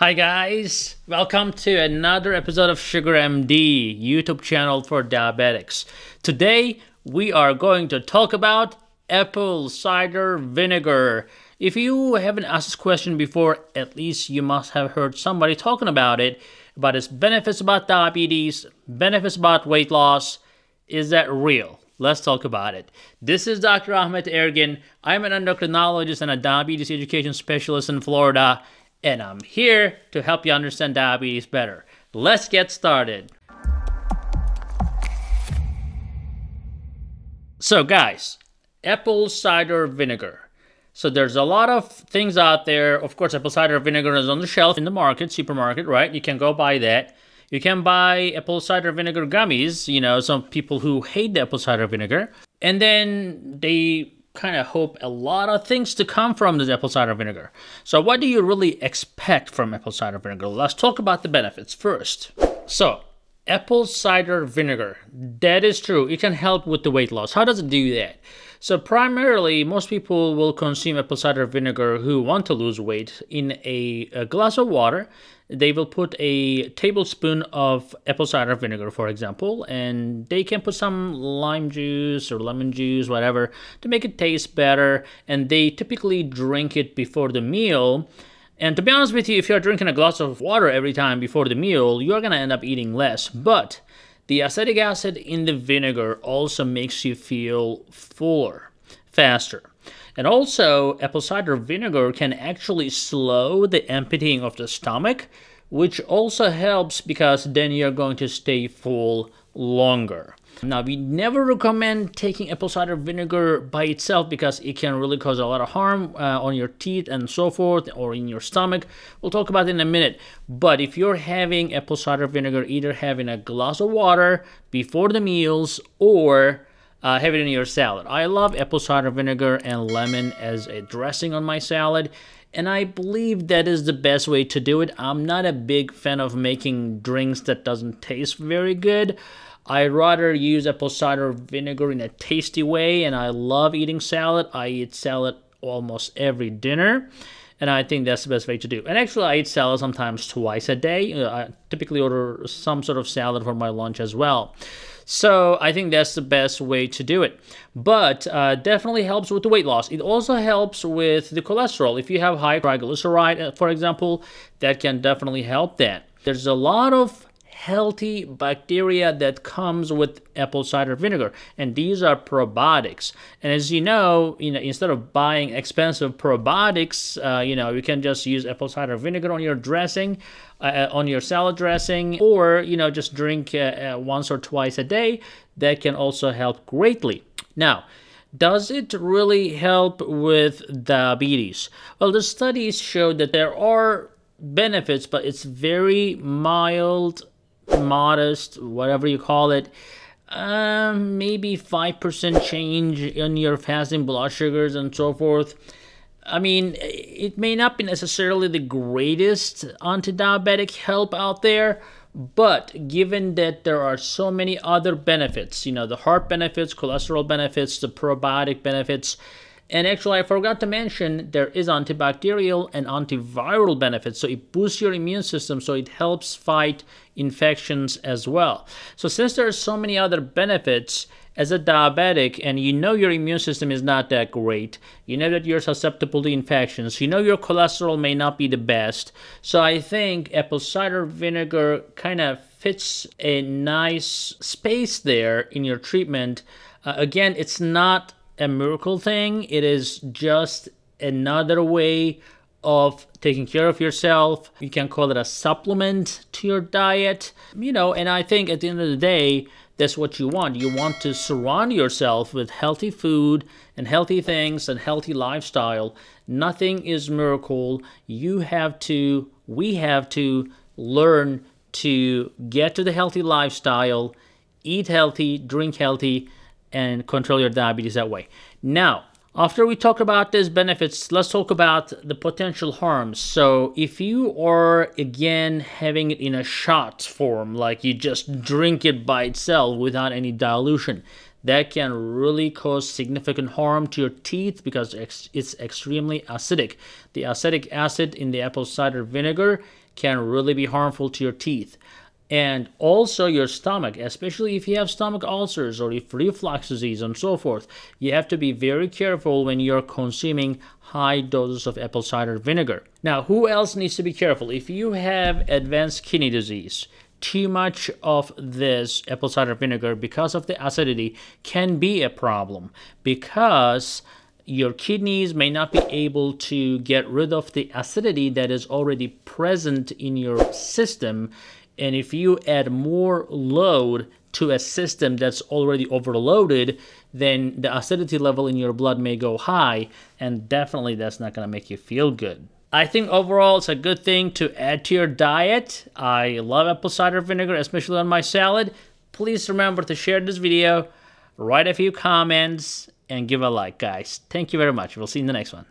Hi guys, welcome to another episode of Sugar MD, YouTube channel for diabetics. Today we are going to talk about apple cider vinegar. If you haven't asked this question before, at least you must have heard somebody talking about it, about its benefits about diabetes, benefits about weight loss. Is that real? Let's talk about it. This is Dr. Ahmed Ergin. I'm an endocrinologist and a diabetes education specialist in Florida and I'm here to help you understand diabetes better. Let's get started. So, guys, apple cider vinegar. So, there's a lot of things out there. Of course, apple cider vinegar is on the shelf in the market, supermarket, right? You can go buy that. You can buy apple cider vinegar gummies, you know, some people who hate the apple cider vinegar. And then they kind of hope a lot of things to come from this apple cider vinegar. So, what do you really expect from apple cider vinegar? Let's talk about the benefits first. So, apple cider vinegar, that is true. It can help with the weight loss. How does it do that? So, primarily, most people will consume apple cider vinegar who want to lose weight in a, a glass of water they will put a tablespoon of apple cider vinegar, for example, and they can put some lime juice or lemon juice, whatever, to make it taste better. And they typically drink it before the meal. And to be honest with you, if you're drinking a glass of water every time before the meal, you're gonna end up eating less. But the acetic acid in the vinegar also makes you feel fuller, faster. And also, apple cider vinegar can actually slow the emptying of the stomach, which also helps because then you're going to stay full longer. Now, we never recommend taking apple cider vinegar by itself because it can really cause a lot of harm uh, on your teeth and so forth, or in your stomach. We'll talk about it in a minute. But if you're having apple cider vinegar, either having a glass of water before the meals or uh, have it in your salad. I love apple cider vinegar and lemon as a dressing on my salad, and I believe that is the best way to do it. I'm not a big fan of making drinks that doesn't taste very good. I rather use apple cider vinegar in a tasty way, and I love eating salad. I eat salad almost every dinner and I think that's the best way to do. And actually, I eat salad sometimes twice a day. Uh, I typically order some sort of salad for my lunch as well. So I think that's the best way to do it. But uh, definitely helps with the weight loss. It also helps with the cholesterol. If you have high triglyceride, uh, for example, that can definitely help that. There's a lot of healthy bacteria that comes with apple cider vinegar. And these are probiotics. And as you know you know instead of buying expensive probiotics uh, you know you can just use apple cider vinegar on your dressing uh, uh on your salad dressing or you know just drink uh, uh, once or twice a day. That can also help greatly. Now does it really help with diabetes? Well, the studies show that there are benefits, but it's very mild modest, whatever you call it, um, maybe 5% change in your fasting blood sugars and so forth. I mean, it may not be necessarily the greatest anti diabetic help out there, but given that there are so many other benefits, you know, the heart benefits, cholesterol benefits, the probiotic benefits, and actually, I forgot to mention there is antibacterial and antiviral benefits. So it boosts your immune system, so it helps fight infections as well. So since there are so many other benefits, as a diabetic and you know your immune system is not that great, you know that you're susceptible to infections, you know your cholesterol may not be the best. So I think apple cider vinegar kind of fits a nice space there in your treatment. Uh, again, it's not a miracle thing. It is just another way of taking care of yourself. You can call it a supplement to your diet. You know, and I think at the end of the day, that's what you want. You want to surround yourself with healthy food and healthy things and healthy lifestyle. Nothing is miracle. You have to, we have to learn to get to the healthy lifestyle, eat healthy, drink healthy, and control your diabetes that way. Now, after we talk about these benefits, let's talk about the potential harms. So, if you are again having it in a shot form, like you just drink it by itself without any dilution, that can really cause significant harm to your teeth because it's extremely acidic. The acetic acid in the apple cider vinegar can really be harmful to your teeth and also your stomach, especially if you have stomach ulcers or if reflux disease and so forth. You have to be very careful when you're consuming high doses of apple cider vinegar. Now, who else needs to be careful? If you have advanced kidney disease, too much of this apple cider vinegar because of the acidity can be a problem because your kidneys may not be able to get rid of the acidity that is already present in your system and if you add more load to a system that's already overloaded, then the acidity level in your blood may go high, and definitely that's not going to make you feel good. I think overall it's a good thing to add to your diet. I love apple cider vinegar, especially on my salad. Please remember to share this video, write a few comments, and give a like, guys. Thank you very much. We'll see you in the next one.